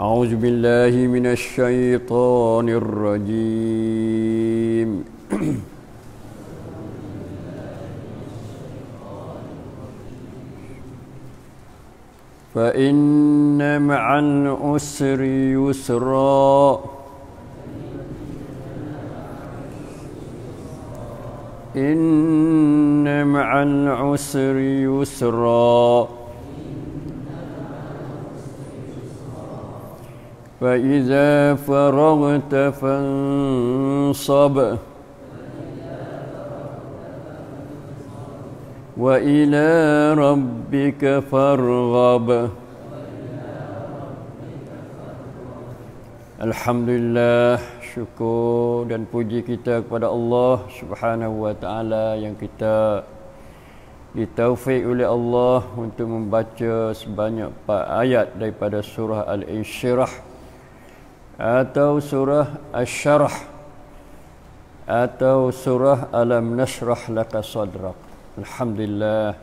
أعوذ بالله من الشيطان الرجيم. فإن مع العسر يسرا. إن مع العسر يسرا. فإذا فرغت فانصب وإلى ربك فارغب Alhamdulillah syukur dan puji kita kepada Allah Subhanahu wa taala yang kita ditaufik oleh Allah untuk membaca sebanyak 4 ayat daripada surah Al-Insyirah atau surah Asy-Syarah atau surah Alam Nashrah Laka Sadrak. Alhamdulillah.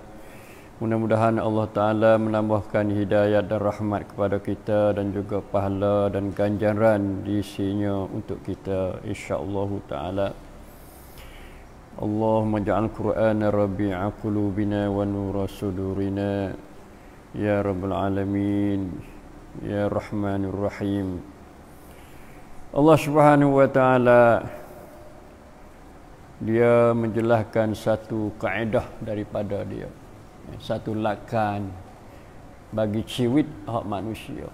Mudah-mudahan Allah Ta'ala menambahkan hidayat dan rahmat kepada kita dan juga pahala dan ganjaran di sini untuk kita insyaAllah Ta'ala. Allahumma ja'al Qur'an rabi'a qulubina wa nura sudurina ya rabbal alamin ya rahmanir rahim Allah Subhanahu wa taala dia menjelaskan satu kaedah daripada dia. Satu lakan bagi ciwit hak manusia.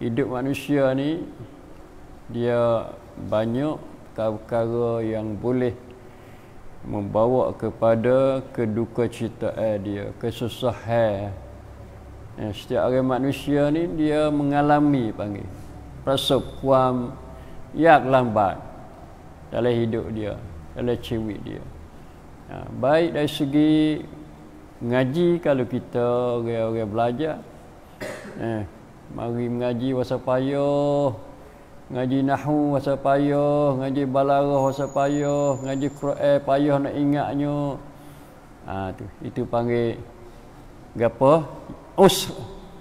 Hidup manusia ni dia banyak perkara yang boleh membawa kepada keduka citaan dia kesusahan. Setiap orang manusia ni dia mengalami panggil prasop kuam yak lambat dalam hidup dia dalam cewek dia. Ha, baik dari segi ngaji kalau kita orang-orang belajar. Eh, mari mengaji wasa payah ngaji nahu wasa payah ngaji balarah wasa payah ngaji Quran payah nak ingatnya ha, tu itu panggil gapo? Usr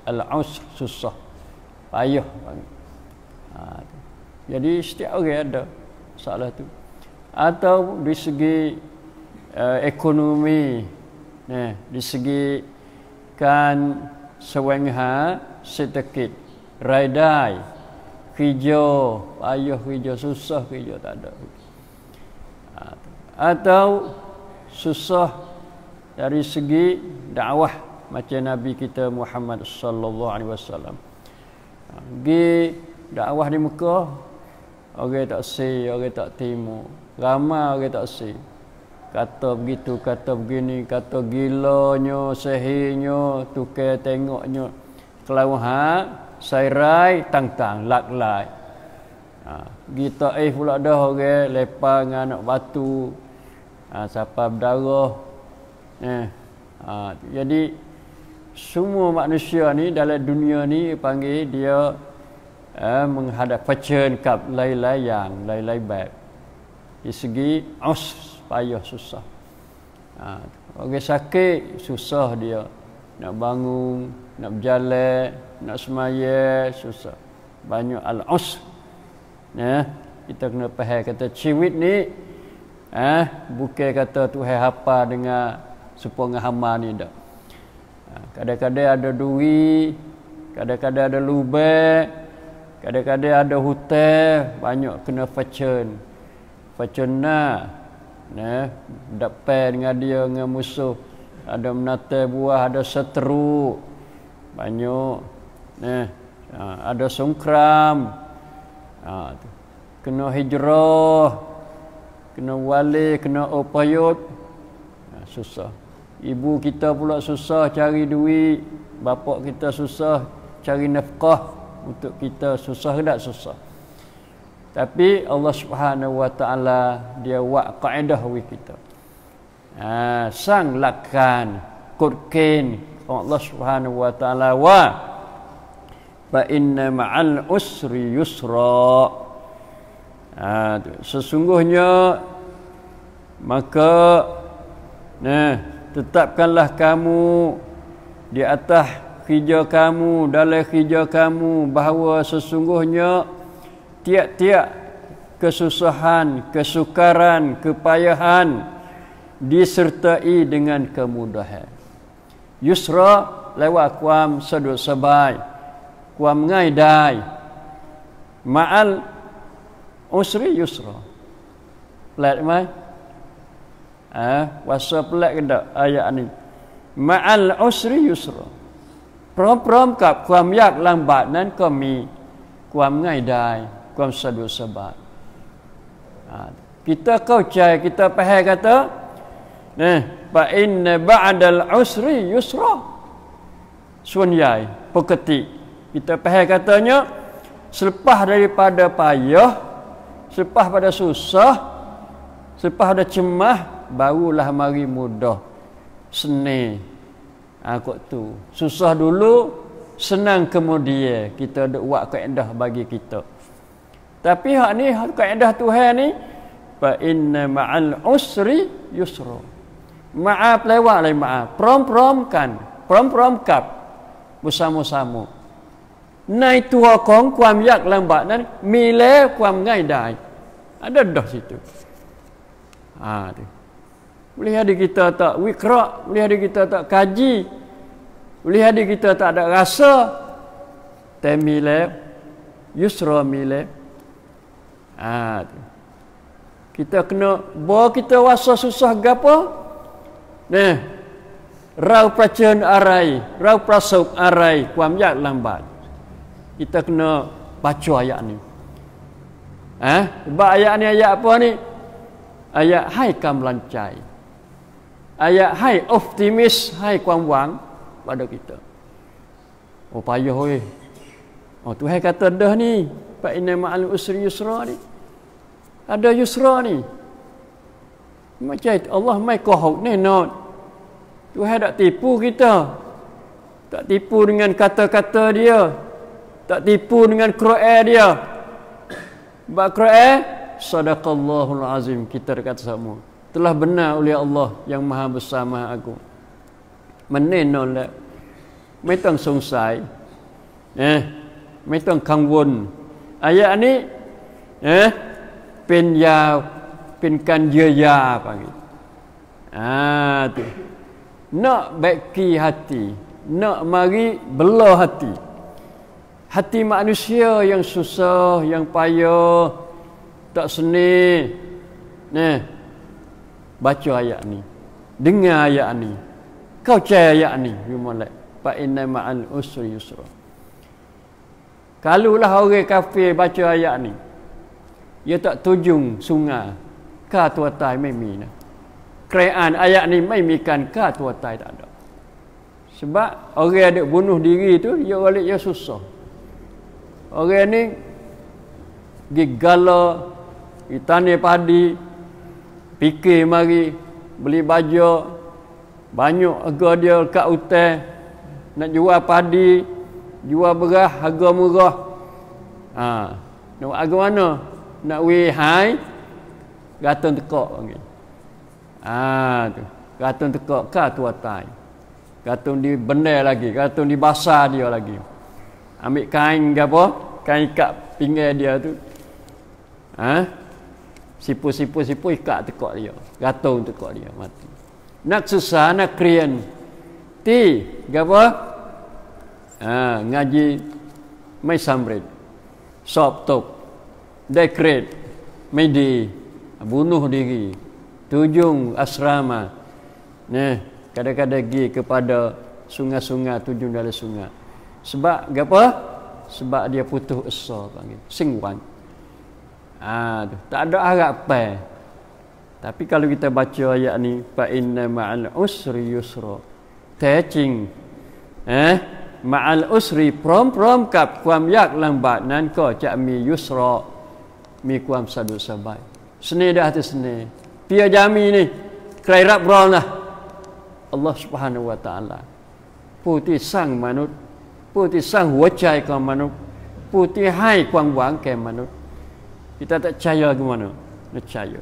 al usr susah. Payah panggil ha, jadi setiap orang ada soalan tu. Atau di segi uh, ekonomi nah di segi kan sewengha sedikit. Raidai kerja ayah kerja susah kerja tak ada. Atau susah dari segi dakwah macam nabi kita Muhammad sallallahu alaihi wasallam. Gi dakwah di Mekah orang tak si, orang tak timu. Ramai orang tak si. Kata begitu, kata begini, kata gilanya, sehinya, tukar tengoknya. Kalau ha, sairai, tang-tang, lak-lak. Ha, kita eh pula dah orang lepas dengan anak batu. Ha, siapa berdarah. Eh, ha, jadi, semua manusia ni dalam dunia ni panggil dia menghadap เผชิญกับหลายๆอย่างหลายๆแบบ di segi us payah susah ha, orang sakit susah dia nak bangun nak berjalan nak semaya susah banyak al-us ya kita kena faham kata ciwit ni eh bukan kata Tuhan hapa dengan sepuluh hama ni dak ha, kadang-kadang ada duit kadang-kadang ada lubang Kadang-kadang ada hotel banyak kena facun. Facun na. Nah, dapat dengan dia dengan musuh. Ada menata buah, ada seteru. Banyak. Nah, ha, ada sungkram. Ha, kena hijrah. Kena wali, kena opayut. Ha, susah. Ibu kita pula susah cari duit. Bapa kita susah cari nafkah untuk kita susah ke tak susah. Tapi Allah Subhanahu wa taala dia buat kaedah wi kita. Ha, sang lakan kurkin Allah Subhanahu wa taala wa fa inna ma'al usri yusra. Ha, sesungguhnya maka nah tetapkanlah kamu di atas hijau kamu dalam hijau kamu bahawa sesungguhnya tiap-tiap kesusahan, kesukaran, kepayahan disertai dengan kemudahan. Yusra lewat kuam sedut sebai, kuam ngai dai. Ma'al usri yusra. Pelat mai? Ah, wasa pelat ke tak ayat ni? Ma'al usri yusra. Prom-prom kap kuam yak lambat nan ko mi kuam ngai dai, kuam sedut sebai. Ha, kita kau cai kita faham kata nah fa inna ba'dal usri yusra. Sunyai peketi kita faham katanya selepas daripada payah selepas pada susah selepas ada cemah barulah mari mudah seni ha, tu susah dulu senang kemudian kita ada buat kaedah bagi kita tapi hak ni kaedah Tuhan ni fa inna ma'al usri yusra. Maaf lewat lain maaf. Prom-promkan, prom-promkap bersama-sama. Nai tua kong kuam yak lambat dan mile kuam ngai dai. Ada dah situ. Ha tu. Boleh ada kita tak wikra, boleh ada kita tak kaji. Boleh ada kita tak ada rasa. Temile yusra mile Ha. Kita kena bawa kita wasa susah gapo? Nah. Rau pracan arai, rau prasuk arai kuam yak lambat. Kita kena baca ayat ni. Ha? Sebab ayat ni ayat apa ni? Ayat hai kam lancai. Ayat hai optimis, hai kuam wang pada kita. Oh payah oi. Oh Tuhan kata dah ni, Pak inna ma'al usri yusra ni. Ada yusra ni. Macam Allah mai kohok ni not. Tuhan tak tipu kita. Tak tipu dengan kata-kata dia. Tak tipu dengan Quran dia. Bak Quran sadaqallahul azim kita dekat semua Telah benar oleh Allah yang Maha Besar Maha Agung. Menenol lah. Metang sungsai. Eh, metang kangwon. Ayat ni eh เป็นยาเป็นการเยียวยา panggil. Ah tu. Nak baiki hati, nak mari belah hati. Hati manusia yang susah, yang payah, tak seni. Nah. Baca ayat ni. Dengar ayat ni. Kau cari ayat ni, you molek. Fa inna ma'al usri yusra. Kalulah orang kafir baca ayat ni, ia tak tujung sungai ฆ่าตัวตายไม่มีนะใครอ่านอายะนี้ไม่มีการฆ่าตัวตายtak ada sebab orang ada bunuh diri tu dia balik dia susah orang ni pergi gala pergi tani padi fikir mari beli baju. Banyak harga dia kat hutan nak jual padi jual beras harga murah. Ha nak harga mana? Nak we hai? Gatun tekok panggil. Ah tu. Gatun tekok ka tua tai. Gatun di benda lagi gatun di basah dia lagi. Ambil kain ke apa? Kain ikat pinggir dia tu. Ha sipu-sipu sipu ikat tekok dia. Gatun tekok dia mati. Nak susah nak krian. Ti ke apa ha ngaji mai samrit. Sop tok. Dekret medi bunuh diri. Tujung asrama. Nah kadang-kadang pergi kepada sungai-sungai tujung dalam sungai. Sebab apa sebab dia putus asa panggil singwan ah tak ada harapan tapi kalau kita baca ayat ni fa inna ma'al usri yusra teaching eh ma'al usri prom-prom kap kuam yak lambat nan ko cak mi yusra mi kuam sadu sabai seni dah tu seni pia jami ni kerairat brown lah Allah subhanahu wa ta'ala ผู้ที่สร้างมนุษย์ผู้ที่สร้างหัวใจของมนุษย์ผู้ที่ให้ความหวังแก่มนุษย์ kita tak percaya ke mana? Nak percaya.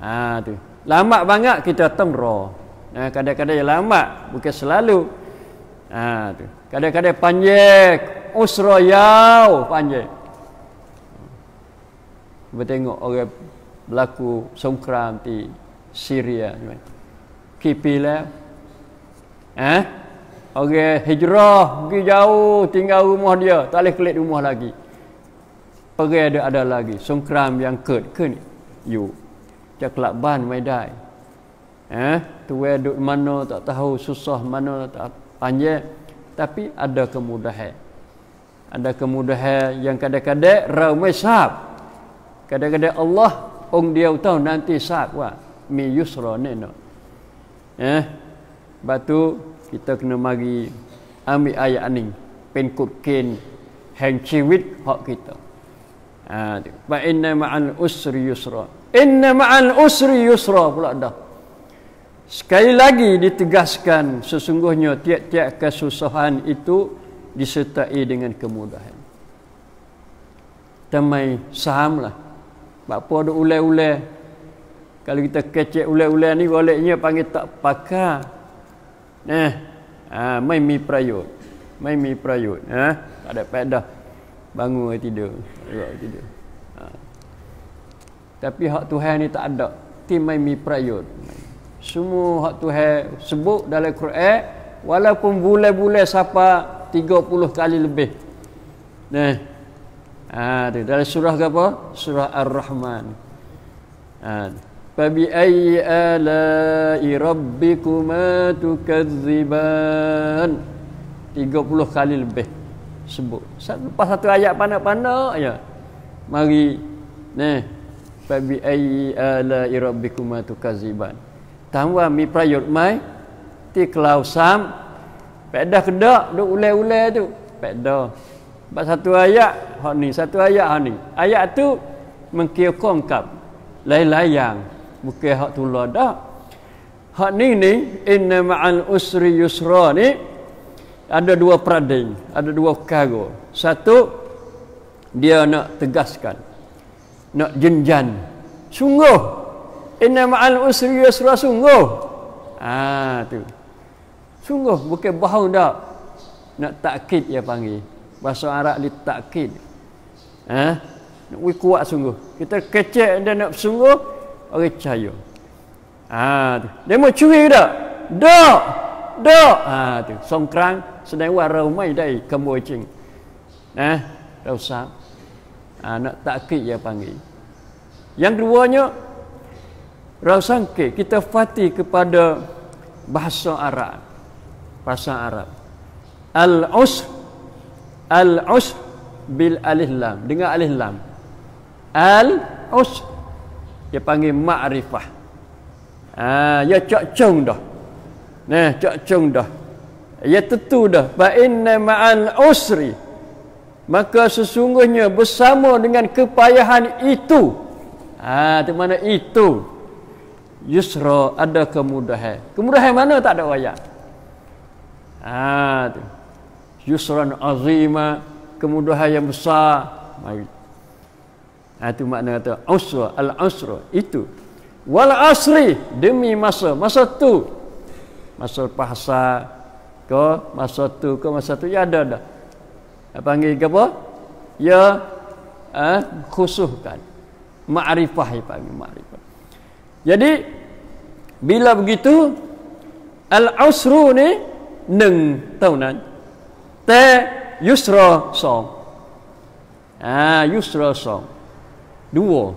Ha, tu. lama banget kita tong ro kadang-kadang lama bukan selalu. Ha, tu. kadang-kadang panjang. Usra yau panjang. Bertengok orang berlaku songkram di Syria. Kipi lah. Eh orang hijrah pergi jauh tinggal rumah dia. Tak boleh kelik rumah lagi pergi ada ada lagi. Songkram yang ke ke ni? You cakap ban mai dai. Eh? Tu duduk mana tak tahu. Susah mana tak panjang. Tapi ada kemudahan. Ada kemudahan yang kadang-kadang ramai sahab. Kadang-kadang Allah Ong dia tahu nanti saat wa mi no. Eh. Batu kita kena mari ambil ayat ni. Ciwit hak kita. Ha inna ma'al usri yusra. Inna ma'al usri yusra pula dah. Sekali lagi ditegaskan sesungguhnya tiap-tiap kesusahan itu disertai dengan kemudahan. Temai sahamlah apa ada ulai-ulai. Kalau kita kecek ulai-ulai ni goleknya panggil tak pakar. Nah, ha, mai mi prayut. Mai mi prayut. Ha? Tak ada faedah. Bangun tidur. tidur. Ha. Tapi hak Tuhan ni tak ada. Tim mai mi prayut. Semua hak Tuhan sebut dalam Quran walaupun bulan-bulan siapa 30 kali lebih. Nah, Ha, tu. Dalam surah apa? Surah Ar-Rahman. Ha. Fabi ayyi ala'i rabbikuma tukadziban. 30 kali lebih sebut. Lepas satu ayat pandai-pandai ya. Mari ni Fabi ayyi ala'i rabbikuma tukadziban. Tambah mi prayut mai ti kelau sam. Pedah kedak duk ulai-ulai tu. Pedah. Sebab satu ayat hak ni, satu ayat hak ni. Ayat tu mengkira kongkap. Lain-layang. Bukan hak tu lah dah. Hak ni ni, inna ma'al usri yusra ni, ada dua peradik, ada dua perkara. Satu, dia nak tegaskan. Nak jenjan. Sungguh. Inna ma'al usri yusra sungguh. Ah tu. Sungguh bukan bohong dah. Nak takkid ya panggil bahasa Arab li takkid eh nak kuat sungguh kita kecek dan nak sungguh orang percaya ha tu dia mau curi tak dak dak ha tu songkrang sedang warau mai dai kamu cing eh tak usah ha, nak takkid ya panggil yang keduanya Rausangke kita fati kepada bahasa Arab bahasa Arab al-usr Al-us bil alif lam. Dengan alif lam. Al-us. Dia panggil ma'rifah. Ah, ya cak cung dah. Nah, cak cung dah. Ya tentu dah. Fa inna ma'al usri. Maka sesungguhnya bersama dengan kepayahan itu. Ah, di mana itu? Yusra ada kemudahan. Kemudahan mana tak ada wayang. Ah, tu yusran azima kemudahan yang besar mari ha, itu makna kata usra al usra itu wal asri demi masa masa tu masa puasa ke masa tu ke masa tu ya ada dah panggil apa? Ya eh, khusuhkan. Ma'rifah ya panggil ma'rifah. Jadi bila begitu al usru ni neng tahunan te yusra som. Ah yusra som. Dua.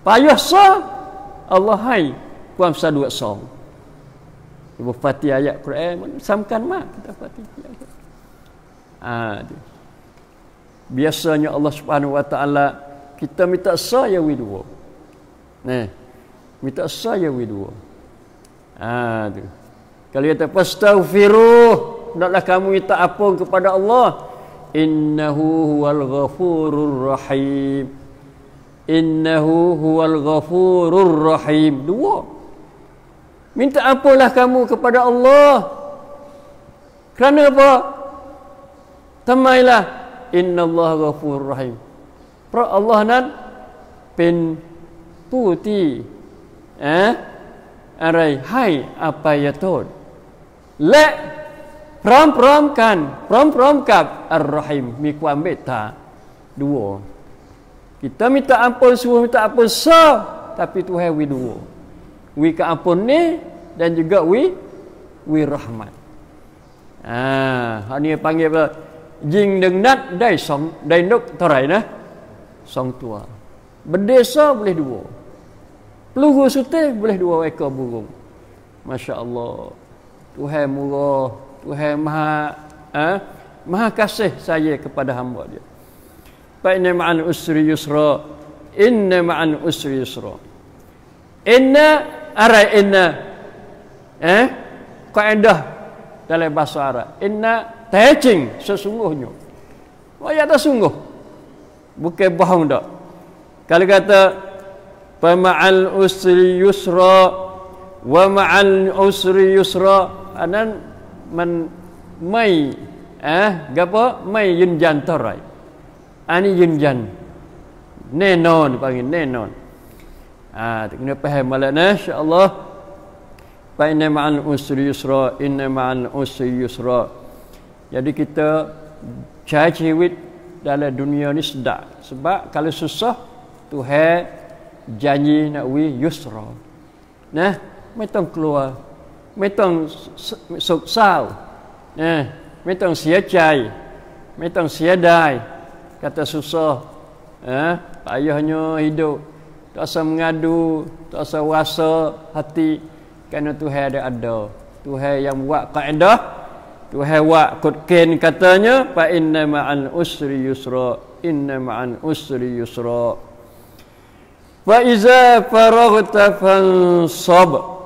Payah sa Allah hai kuam sa dua som ibu fati ayat Quran samkan mak kita fati ah biasanya Allah Subhanahu wa taala kita minta saya wi dua. Nah minta saya wi dua. Ah tu kalau kata pastaghfiruh hendaklah kamu minta ampun kepada Allah. Innahu huwal ghafurur rahim. Innahu huwal ghafurur rahim. Dua minta ampunlah kamu kepada Allah. Kerana apa? Temailah innallaha ghafurur rahim. Pra Allah nan pen puti eh? Arai hai apa ya tod le prom-promkan prom-prom kap ar-rahim. Mi beta dua. Kita minta ampun semua minta ampun so tapi Tuhan wi dua wi ke ampun ni dan juga wi wi rahmat. Ah ha, ni panggil apa? Jing deng nat dai song dai nuk torai nah. Song tua. Berdesa boleh dua. Peluru sutih boleh dua ekor burung. Masya Allah. Tuhan murah Tuhan maha eh, maha kasih saya kepada hamba dia. Fa inna ma'al usri yusra inna ma'al usri yusra. Inna ara inna. Eh? Kaedah dalam bahasa Arab. Inna Tecing sesungguhnya. Ayat dah sungguh. Bukan bohong tak. Kalau kata Pema'al usri yusra wa ma'al usri yusra anan man mai eh? Gapo? Mai yunjan torai ani yunjan nenon panggil nenon ah kena faham malam nah insyaallah fa inna ma'al usri yusra inna ma'al usri yusra jadi kita cari cewek dalam dunia ni sedap. Sebab kalau susah, Tuhan janji nak wi yusra. Nah, metong keluar. Metong suksau. Nah, metong sia cai. Metong sia dai. Kata susah. Eh, ayahnya hidup. Tak usah mengadu, tak usah wasa hati. Kerana Tuhan ada ada. Tuhan yang buat kaedah Tuhan wak kutkin katanya fa inna ma'al usri yusra inna ma'al usri yusra. Fa iza faraghta fansab.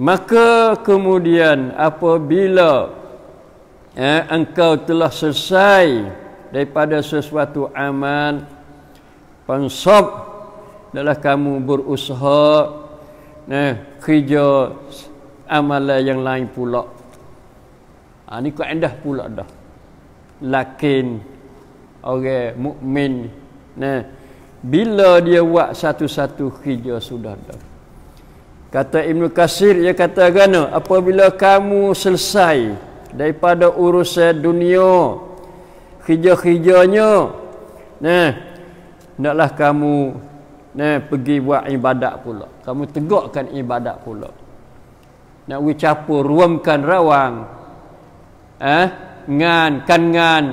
Maka kemudian apabila eh, engkau telah selesai daripada sesuatu amal fansab adalah kamu berusaha nah kerja amalan yang lain pula. Ha, ni kaedah pula dah. Lakin orang mukmin nah bila dia buat satu-satu kerja sudah dah. Kata Ibn Kasir dia kata gana apabila kamu selesai daripada urusan dunia kerja-kerjanya nah naklah kamu nah pergi buat ibadat pula. Kamu tegakkan ibadat pula. Nak wi capur ruamkan rawang. Eh? Ngan kan ngan.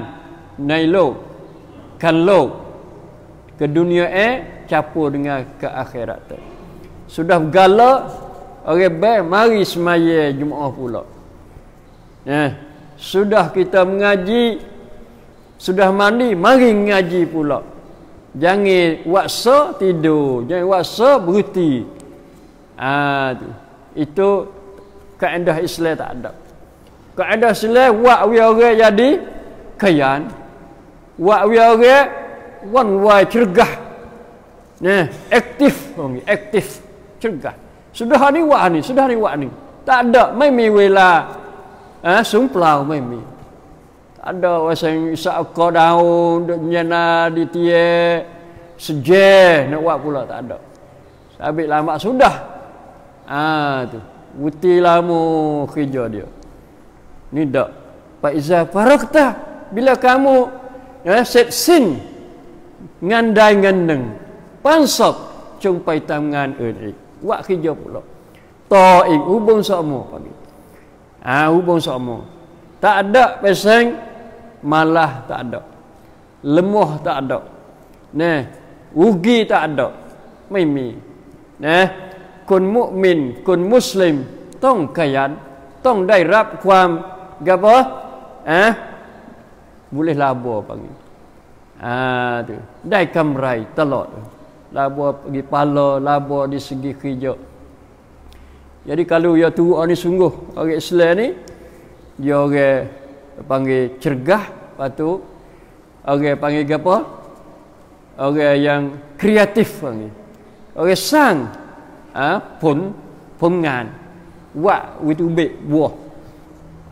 Nai lo kan lo ke dunia eh capur dengan ke akhirat tu. Sudah gala orang baik mari semaya jumaah pula. Eh? Sudah kita mengaji sudah mandi mari mengaji pula jangan waksa tidur jangan waksa berhenti ah itu kaedah Islam tak ada. Kaedah Islam buat we orang jadi kayan. Buat we orang one way cergah. Nah, aktif aktif cergah. Sudah ni buat ni, sudah ni buat ni. Tak ada mai mi wela. Eh, sumplau mai mi. Ada isa ko daun nyana di tie seje nak buat pula tak ada. Sabit lama sudah. Ah tu. Wuti lama kerja dia. Ni dak. Pak Izzah Farakta. Bila kamu ya, set sin. Ngandai ngandeng. Pansop. Cumpai tangan eri. Wak kerja pula. Ta'ing. Hubung sama. Pagi. Ha, hubung sama. Tak ada peseng Malah tak ada. Lemuh tak ada. Nah, ugi tak ada. Mimi. Nah, คนมุมินคนมุสลิมต้องขยันต้องได้รับความกับว่าอ่ะ boleh labur panggil ah tu ได้กำไรตลอด labur pergi pala labur di segi kerja jadi kalau ya tu ni sungguh orang Islam ni dia orang panggil cergah lepas tu orang panggil apa? Orang yang kreatif panggil. Orang sang ha? pun pengan. Wak with buah.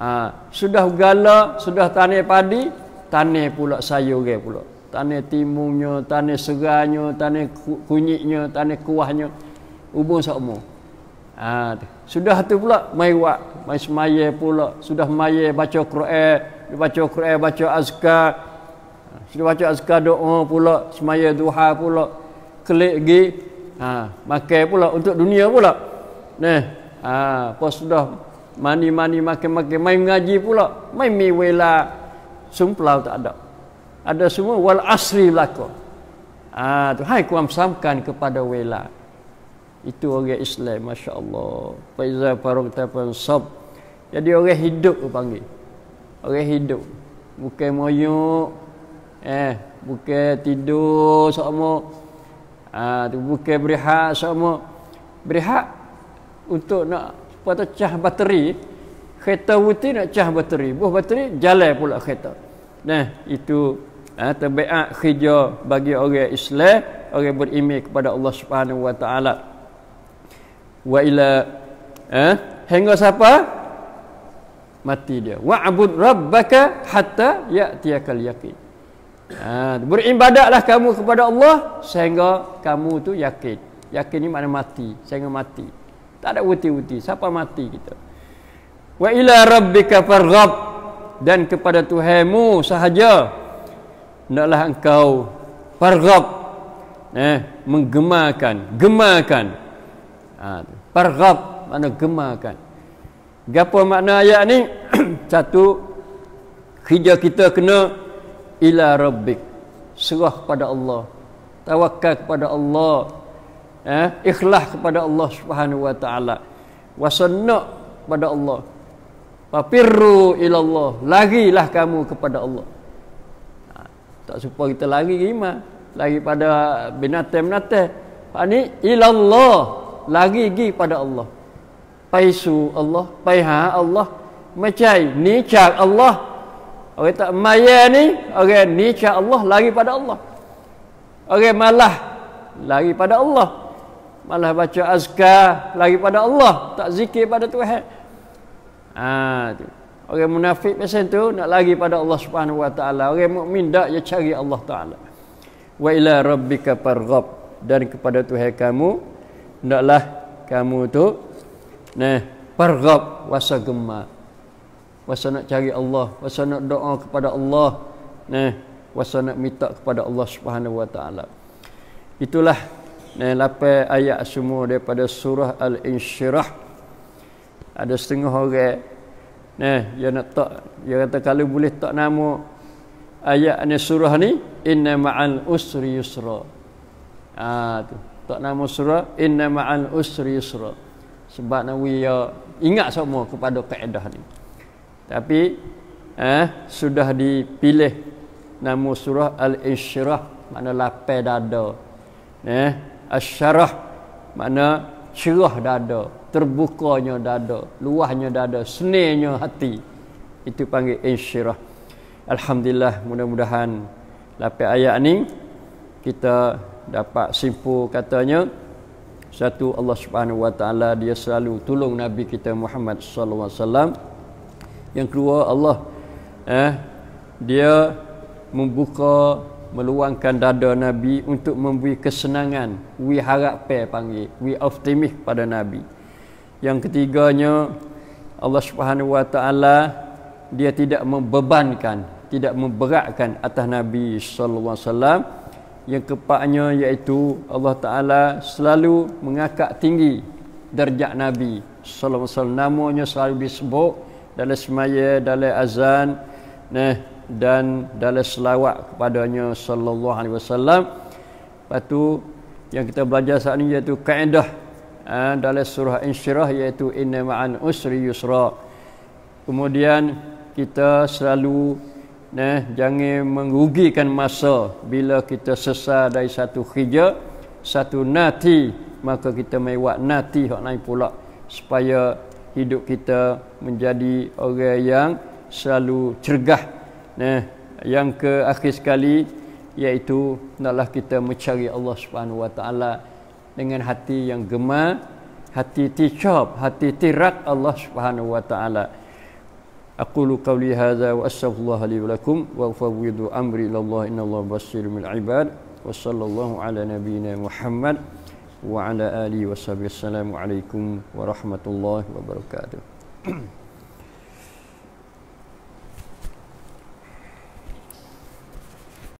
Ha? sudah gala sudah tanam padi tanam pula sayur orang pula. Tanam timunnya tanam seranya tanam kunyitnya tanam kuahnya. Hubung sama ha, sudah tu pula mai buat mai semaya pula. Sudah maya baca Quran. Baca Quran baca azkar. Sudah baca azkar doa pula semaya duha pula. Kelik gi ha makan pula untuk dunia pula. Nah ha pas sudah mani-mani makan-makan mai ngaji pula mai mi wela. Sumplau tak ada. Ada semua wal asri belaka ah tu hai kuam samkan kepada wela itu orang Islam masya-Allah. Faiza faragta sab jadi orang hidup panggil? Orang hidup. Bukan moyok eh bukan tidur sama ah tu bukan berehat sama berehat untuk nak pada cah bateri kereta wuti nak cah bateri. Buah bateri jalan pula kereta. Nah itu ha, terbaik kerja bagi orang Islam orang beriman kepada Allah Subhanahu wa taala wa ila eh hingga siapa? Mati dia. Wa'bud rabbaka hatta ya'tiyakal yaqin. Ha, beribadatlah kamu kepada Allah sehingga kamu tu yakin. Yakin ni makna mati sehingga mati. Tak ada wuti-wuti siapa mati kita? Wa ila rabbika farghab dan kepada Tuhanmu sahaja hendaklah engkau farghab eh menggemakan gemakan ha farghab makna gemakan. Gapo makna ayat ni? Satu kerja kita kena ila rabbik. Serah kepada Allah. Tawakal kepada Allah. Eh ikhlas kepada Allah Subhanahu wa taala. Wasanna kepada Allah. Fafirru ilallah. Larilah kamu kepada Allah. Tak supaya kita lari ke iman. Lari pada binatang-binatang. Pak ni ilallah lari gi pada Allah. Paisu Allah paiha Allah. Macai ni cak Allah. Orang tak maya ni orang ni cak Allah lari pada Allah. Orang malah lari pada Allah. Malah baca azkar lari pada Allah. Tak zikir pada Tuhan. Ah tu. Orang munafik macam tu nak lari pada Allah Subhanahu Wa Taala. Orang mukmin dak dia cari Allah Taala. Wa ila rabbika farghab. Dan kepada Tuhan kamu hendaklah kamu tu nah farghab wasa gemma. Wasa nak cari Allah, wasa nak doa kepada Allah. Nah, wasa nak minta kepada Allah Subhanahu Wa Taala. Itulah nah lapai ayat semua daripada surah Al-Insyirah. Ada setengah orang Nah, dia nak tak dia kata kalau boleh tak nama ayat ni surah ni inna ma'al usri yusra. Ah tu. Tak nama surah inna ma'al usri yusra. Sebab nak ya ingat semua kepada kaedah ni. Tapi eh sudah dipilih nama surah al-insyirah makna lapar dada. Eh asyarah makna cerah dada terbukanya dada luahnya dada senenya hati itu panggil insyirah alhamdulillah mudah-mudahan lapai ayat ni kita dapat simpul katanya satu Allah Subhanahu wa taala dia selalu tolong nabi kita Muhammad sallallahu alaihi wasallam yang kedua Allah eh dia membuka meluangkan dada Nabi untuk memberi kesenangan. We pe panggil. We optimis pada Nabi. Yang ketiganya Allah Subhanahu Wa Taala dia tidak membebankan, tidak memberatkan atas Nabi sallallahu alaihi wasallam. Yang keempatnya iaitu Allah Taala selalu mengangkat tinggi darjat Nabi sallallahu alaihi wasallam. Namanya selalu disebut dalam semaya, dalam azan, nah dan dalam selawat kepadanya sallallahu alaihi wasallam. Lepas tu yang kita belajar saat ini iaitu kaedah ha, dalam surah Insyirah iaitu inna ma'an usri yusra. Kemudian kita selalu nah jangan merugikan masa. Bila kita sesar dari satu khija satu nati maka kita buat nati hak lain pula. Supaya hidup kita menjadi orang yang selalu cergah. Nah yang ke akhir sekali iaitu naklah kita mencari Allah Subhanahu wa taala dengan hati yang gemar, hati ticap, hati tirak Allah Subhanahu wa taala. Wa astaghfirullah li wa lakum wa ufawwidu amri ila Allah inna Allah basirun bil ibad wa sallallahu ala nabiyyina Muhammad wa ala alihi wa sahbihi assalamu alaikum warahmatullahi wabarakatuh.